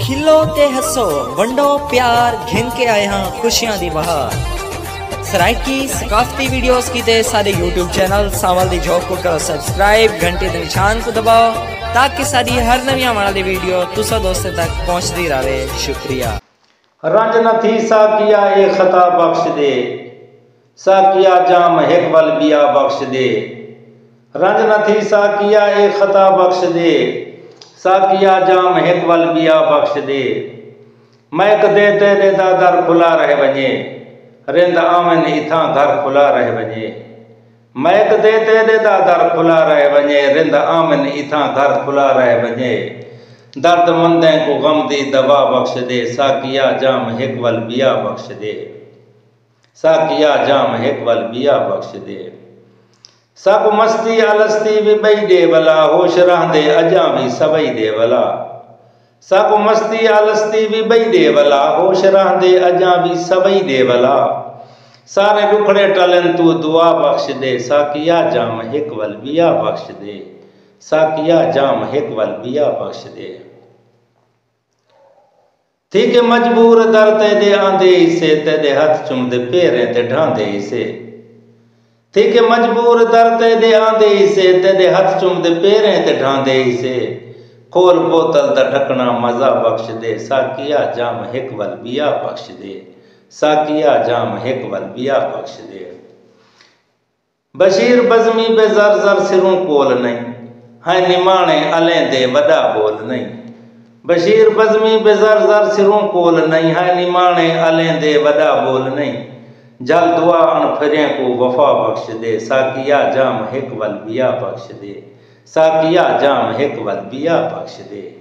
ਖਿੱਲੋ ਤੇ ਹੱਸੋ ਵੰਡੋ ਪਿਆਰ ਘਿਨ ਕੇ ਆਏ ਹਾਂ ਖੁਸ਼ੀਆਂ ਦੀ ਬਹਾਰ सराइकी सकाफती वीडियोस की ते सारे यूट्यूब चैनल सावल दी जॉब को करो सब्सक्राइब घंटे के निशान को दबाओ ताकि सारी हर नवी आने वाली वीडियो तुसा दोस्तों तक पहुंचती रहे शुक्रिया रंज न थी साकिया ए खता बख्श दे साकिया जाम हिक वल बिया बख्श दे रंज न थी साकिया ए खता बख्श दे साकिया जाम हिक वल बिया बख्श दे मैक दे तेरे दा दर खुला रह वञे रिंद आमन इथां घर खुला रह वञे मैक दे तेरे दा दर खुला रह वञे रिंद आमन इथां घर खुला रह वञे दर्द मंदे को गम दी दवा बख्श दे साकिया जाम हिक वल बिया बख्श दे साकिया जाम हिक वल बिया बख्श दे सब मस्ती अलस्ती भी बई दे वला होश रहंदे अजा भी सबई दे वला सब मस्ती आलस्ती भी बई दे वला होश रहंदे अजा भी सबई दे वला सारे दुखड़े टलन तू, दुआ बख्श दे, साकिया जाम हिक वल बिया बख्श दे। साकिया जाम हिक वल बिया बख्श दे। थी के मजबूर दर ते दे आंदे इसे, ते दे हथ चुमदे पेरे ते ढांदे इसे। थी के मजबूर दर ते दे आंदे इसे ते दे हथ चुमदे पेरे ते ढांदे इसे खोल बोतल दा ढकना मज़ा बख्श दे, साकिया जाम हिक वल बिया बख्श दे। साकिया जाम हिक वल बिया बख्श दे। बशीर बज़मी बे जर जर सिरों कोल नहीं है निमाणे अलें दे वॾा बोल नहीं बशीर बज़मी बे जर जर सिरों कोल नहीं है निमाणे अलें दे वॾा बोल नहीं जल दुआ अन फिरें को वफा बख्श दे, साकिया जाम हेक वल बिया बख्श दे, साकिया जाम हेक वल बिया बख्श दे।